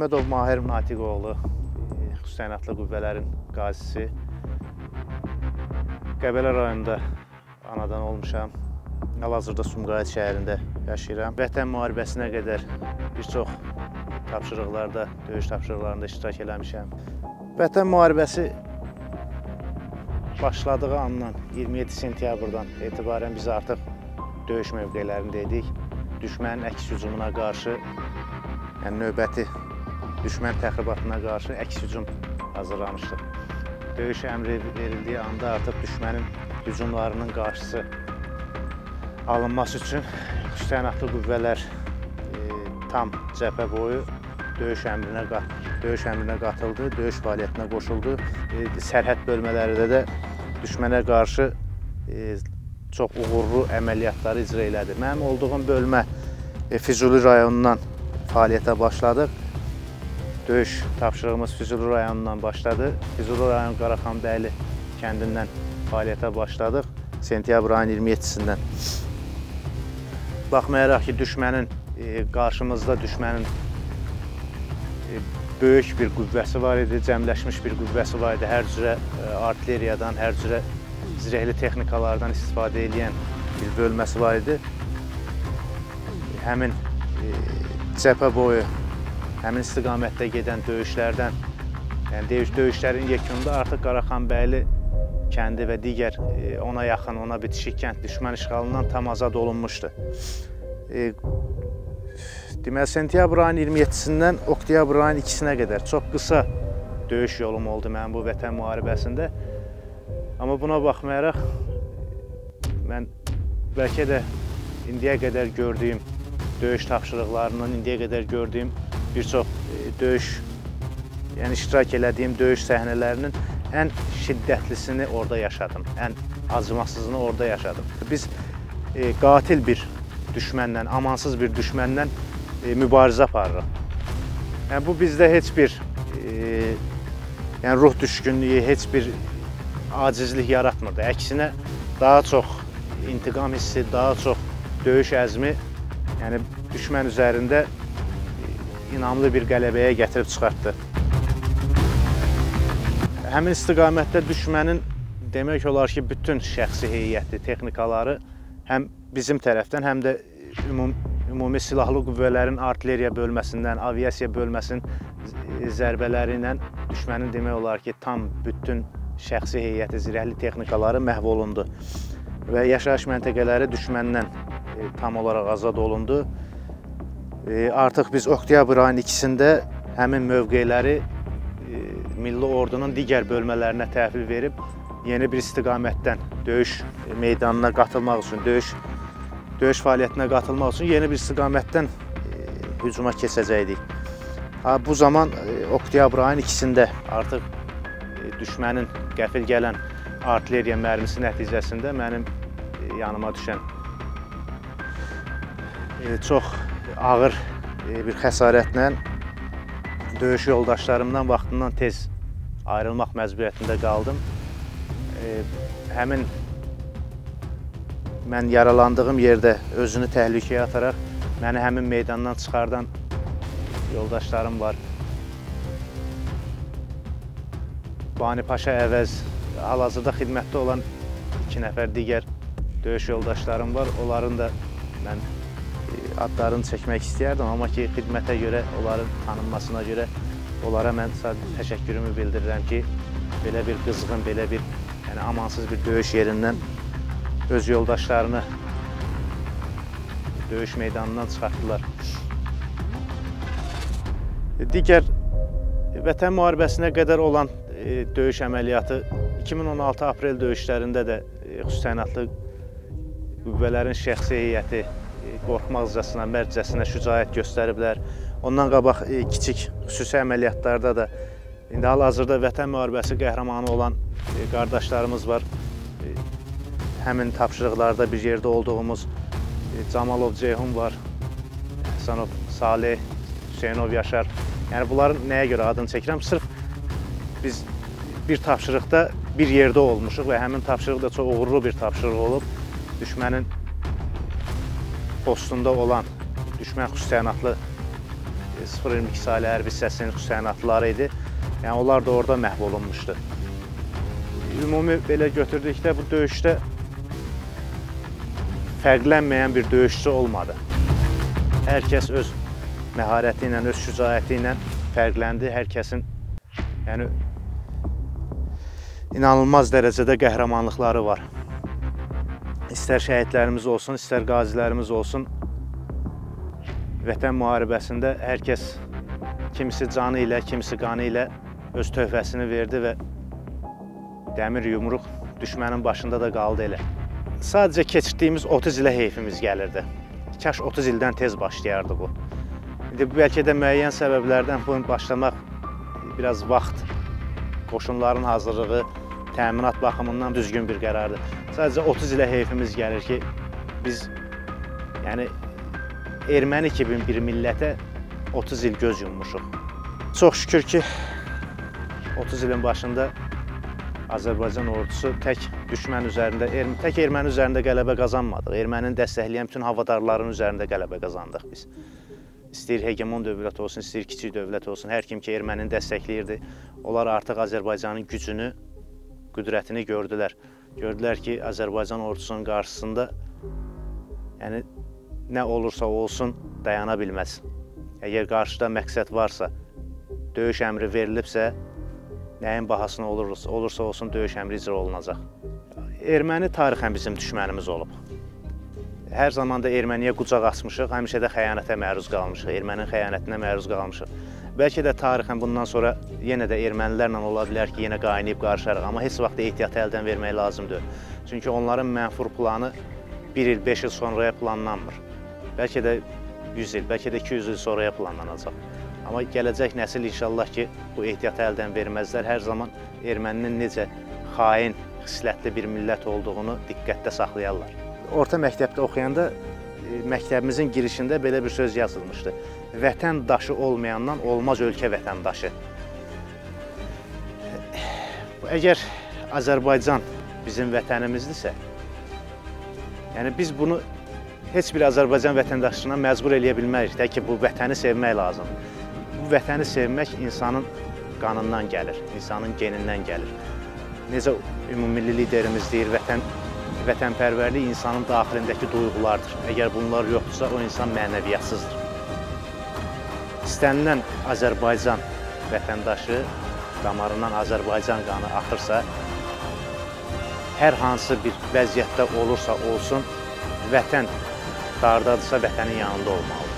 Məmmədov Mahir Natiqoğlu, e, xüsusi qüvvələrin qazisi. Qəbələ rayonunda anadan olmuşam. Hal-hazırda Sumqayıt şəhərində yaşayıram. Vətən müharibəsinə qədər bir çox tapşırıqlarda, döyüş tapşırıqlarında iştirak eləmişəm. Vətən müharibəsi başladığı andan 27 sentyabrdan etibarən biz artıq döyüş mövqelərində idik. Düşmənin əks hücumuna qarşı, yəni növbəti düşmən təxribatına qarşı əks hücum hazırlamışdıq. Döyüş əmri verildiyi anda artıq düşmənin hücumlarının qarşısı alınması üçün xüsusi təyinatlı qüvvələr e, tam cəbhə boyu döyüş əmrinə döyüş əmrinə qatıldı, döyüş fəaliyyətinə qoşuldu. E, sərhəd bölmələrində də düşmənə qarşı e, çox uğurlu əməliyyatları icra elədi. Mənim olduğum bölmə e, Füzuli rayonundan fəaliyyətə başladıq döyüş tapşırığımız Füzuli rayonundan başladı. Füzuli rayon Qaraxanbəyli kəndindən fəaliyyətə başladıq sentyabr ayının 27-sindən. Baxmayaraq ki, düşmənin e, qarşımızda düşmənin e, böyük bir qüvvəsi var idi, cəmləşmiş bir qüvvəsi var idi. Hər cürə e, artilleriyadan, hər cürə zirehli texnikalardan istifadə edən bir bölməsi var idi. Həmin cəbhə boyu həmin istiqamətdə gedən döyüşlərdən, yəni döyüş döyüşlərin yekununda artıq Qaraxanbəyli kəndi və digər e, ona yaxın, ona bitişik kənd düşmən işğalından tam azad olunmuşdu. E, deməli, sentyabr ayının 27-sindən oktyabr ayının 2-sinə qədər çox qısa döyüş yolum oldu mənim bu vətən müharibəsində. Amma buna baxmayaraq, mən bəlkə də indiyə qədər gördüyüm döyüş tapşırıqlarından, indiyə qədər gördüyüm bir çox e, döyüş, yəni iştirak elədiyim döyüş səhnələrinin ən şiddətlisini orada yaşadım, ən acımasızını orada yaşadım. Biz e, qatil bir düşmənlə, amansız bir düşmənlə e, mübarizə aparırıq. Yəni bu bizdə heç bir e, yəni ruh düşkünlüyü, heç bir acizlik yaratmırdı. Əksinə daha çox intiqam hissi, daha çox döyüş əzmi, yəni düşmən üzərində inamlı bir qələbəyə gətirib çıxartdı. Həmin istiqamətdə düşmənin demək olar ki, bütün şəxsi heyəti, texnikaları həm bizim tərəfdən, həm də ümum, ümumi silahlı qüvvələrin artilleriya bölməsindən, aviasiya bölməsinin zərbələri ilə düşmənin demək olar ki, tam bütün şəxsi heyəti, zirəhli texnikaları məhv olundu və yaşayış məntəqələri düşməndən e, tam olaraq azad olundu. Artıq biz oktyabr ayının ikisində həmin mövqeləri e, Milli Ordunun digər bölmələrinə təhvil verib yeni bir istiqamətdən döyüş meydanına qatılmaq üçün, döyüş döyüş fəaliyyətinə qatılmaq üçün yeni bir istiqamətdən e, hücuma keçəcəkdik. Bu zaman e, oktyabr ayının ikisində artıq düşmənin qəfil gələn artilleriya mərmisi nəticəsində mənim yanıma düşən çox ağır e, bir xəsarətlə döyüş yoldaşlarımdan vaxtından tez ayrılmaq məcburiyyətində qaldım. E, həmin mən yaralandığım yerdə özünü təhlükəyə ataraq məni həmin meydandan çıxardan yoldaşlarım var. Bani Paşa əvəz hal-hazırda xidmətdə olan iki nəfər digər döyüş yoldaşlarım var. Onların da mən adlarını çəkmək istəyərdim, amma ki, xidmətə görə, onların tanınmasına görə onlara mən sadəcə təşəkkürümü bildirirəm ki, belə bir qızğın, belə bir yəni amansız bir döyüş yerindən öz yoldaşlarını döyüş meydanından çıxartdılar. Digər Vətən müharibəsinə qədər olan e, döyüş əməliyyatı 2016 aprel döyüşlərində də e, xüsusi təyinatlı qüvvələrin şəxsi heyəti qorxmazcasına, mərcəsinə şücaət göstəriblər. Ondan qabaq e, kiçik xüsusi əməliyyatlarda da indi hal-hazırda Vətən müharibəsi qəhrəmanı olan e, qardaşlarımız var. E, həmin tapşırıqlarda bir yerdə olduğumuz Camalov Ceyhun var, Həsənov Salih, Hüseynov Yaşar. Yəni bunların nəyə görə adını çəkirəm? Sırf biz bir tapşırıqda bir yerdə olmuşuq və həmin tapşırıq da çox uğurlu bir tapşırıq olub. Düşmənin postunda olan düşmən xüsusi təyinatlı 022 saylı hərbi hissəsinin xüsusiyyətləri idi. Yəni onlar da orada məhv olunmuşdu. Ümumi belə götürdükdə bu döyüşdə fərqlənməyən bir döyüşçü olmadı. Hər kəs öz məharəti ilə, öz şücaəti ilə fərqləndi. Hər kəsin yəni inanılmaz dərəcədə qəhrəmanlıqları var. İstər şəhidlərimiz olsun, istər qazilərimiz olsun, Vətən müharibəsində hər kəs kimisi canı ilə, kimisi qanı ilə öz töhfəsini verdi və dəmir yumruq düşmənin başında da qaldı elə. Sadəcə keçirdiyimiz 30 ilə heyfimiz gəlirdi. Kaş 30 ildən tez başlayardı bu. İndi bəlkə də müəyyən səbəblərdən bunu başlamaq biraz vaxt, qoşunların hazırlığı, təminat baxımından düzgün bir qərardır. Sadəcə 30 ilə heyfimiz gəlir ki, biz yəni erməni kimi bir millətə 30 il göz yummuşuq. Çox şükür ki, 30 ilin başında Azərbaycan ordusu tək düşmən üzərində, erm tək erməni üzərində qələbə qazanmadıq. Ermənini dəstəkləyən bütün havadarların üzərində qələbə qazandıq biz. İstəyir hegemon dövlət olsun, istəyir kiçik dövlət olsun, hər kim ki ermənini dəstəkləyirdi, onlar artıq Azərbaycanın gücünü, qüdrətini gördülər. Gördülər ki, Azərbaycan ordusunun qarşısında yəni nə olursa olsun dayana bilməz. Əgər qarşıda məqsəd varsa, döyüş əmri verilibsə, nəyin bahasına olursa, olursa olsun döyüş əmri icra olunacaq. Erməni tarixən bizim düşmənimiz olub. Hər zaman da erməniyə qucaq açmışıq, həmişə də xəyanətə məruz qalmışıq, ermənin xəyanətinə məruz qalmışıq. Bəlkə də tarixən bundan sonra yenə də ermənilərlə ola bilər ki, yenə qaynayıb qarışarıq, amma heç vaxt ehtiyatı əldən vermək lazımdır. Çünki onların mənfur planı 1 il, 5 il sonraya planlanmır. Bəlkə də 100 il, bəlkə də 200 il sonraya planlanacaq. Amma gələcək nəsil inşallah ki, bu ehtiyatı əldən verməzlər. Hər zaman erməninin necə xain, xislətli bir millət olduğunu diqqətdə saxlayarlar. Orta məktəbdə oxuyanda e, məktəbimizin girişində belə bir söz yazılmışdı. Vətən daşı olmayandan olmaz ölkə vətəndaşı. Əgər Azərbaycan bizim vətənimizdirsə, yəni biz bunu heç bir Azərbaycan vətəndaşına məcbur eləyə bilmərik də ki, bu vətəni sevmək lazımdır. Bu vətəni sevmək insanın qanından gəlir, insanın genindən gəlir. Necə ümumilli liderimiz deyir, vətən vətənpərvərlik insanın daxilindəki duyğulardır. Əgər bunlar yoxdursa, o insan mənəviyyatsızdır. İstənilən Azərbaycan vətəndaşı damarından Azərbaycan qanı axırsa, hər hansı bir vəziyyətdə olursa olsun, vətən dardadırsa vətənin yanında olmalıdır.